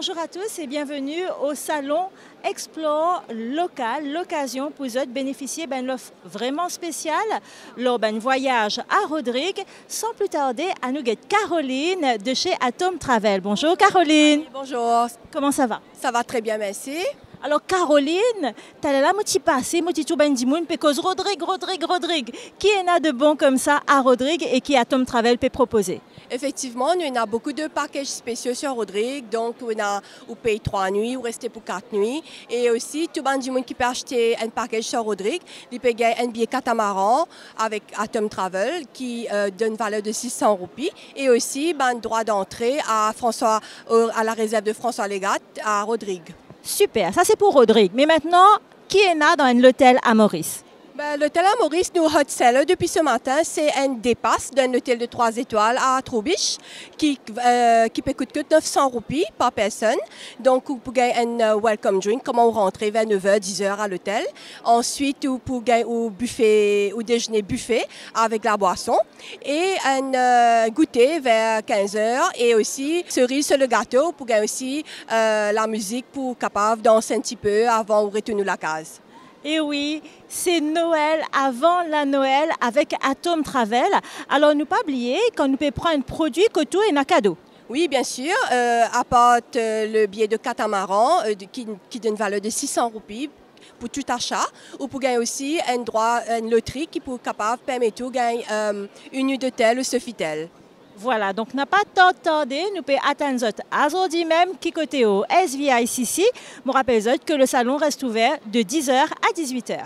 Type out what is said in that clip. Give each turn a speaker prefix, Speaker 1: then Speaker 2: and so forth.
Speaker 1: bonjour à tous et bienvenue au salon Explore local, l'occasion pour vous de bénéficier d'une offre vraiment spéciale lors d'un voyage à Rodrigue. Sans plus tarder, à nous guette Caroline de chez Atom Travel. Bonjour Caroline.
Speaker 2: Bonjour,
Speaker 1: Comment ça va?
Speaker 2: Ça va très bien, merci.
Speaker 1: Alors Caroline, tu as là moti passé, moti tout ben dimoun, parce Rodrigue, Rodrigue, Rodrigue. Qui en a de bon comme ça à Rodrigue et qui Atom Travel peut proposer?
Speaker 2: Effectivement, nous avons beaucoup de packages spéciaux sur Rodrigue. Donc, on a paye trois nuits ou rester pour quatre nuits. Et aussi, tout monde qui peut acheter un package sur Rodrigue, il peut gagner un billet catamaran avec Atom Travel qui euh, donne valeur de 600 roupies. Et aussi, ben, droit d'entrée à, François, à la réserve de François Légat à Rodrigue.
Speaker 1: Super, ça c'est pour Rodrigue. Mais maintenant, qui est là dans l'hôtel à Maurice
Speaker 2: Ben, L'hôtel à Maurice, nous hot seller depuis ce matin, c'est un dépasse d'un hôtel de 3 étoiles à Troubiche qui, euh, qui peut coûter que 900 roupies par personne. Donc, vous pouvez gagner un euh, welcome drink, comment vous rentrez vers 9h, 10h à l'hôtel. Ensuite, vous pouvez gagner au buffet, au déjeuner buffet avec la boisson et un euh, goûter vers 15h et aussi cerise sur le gâteau. Pouvez gagner aussi euh, la musique pour capable danser un petit peu avant de retourner la case.
Speaker 1: Et oui, c'est Noël avant la Noël avec Atom Travel. Alors, ne pas oublier nous pouvons prendre un produit que est un cadeau.
Speaker 2: Oui, bien sûr. Euh, apporte euh, le billet de catamaran euh, qui, qui donne une valeur de 600 roupies pour tout achat. Ou pour gagner aussi un droit, une loterie qui peut capable permettre de gagner une nuit d'hôtel ou Sofitel.
Speaker 1: Voilà, donc n'a pas tant tardé, nous pouvons attendre zot aujourd'hui même qui côté au SVICC. Je rappelle que le salon reste ouvert de 10h à 18h.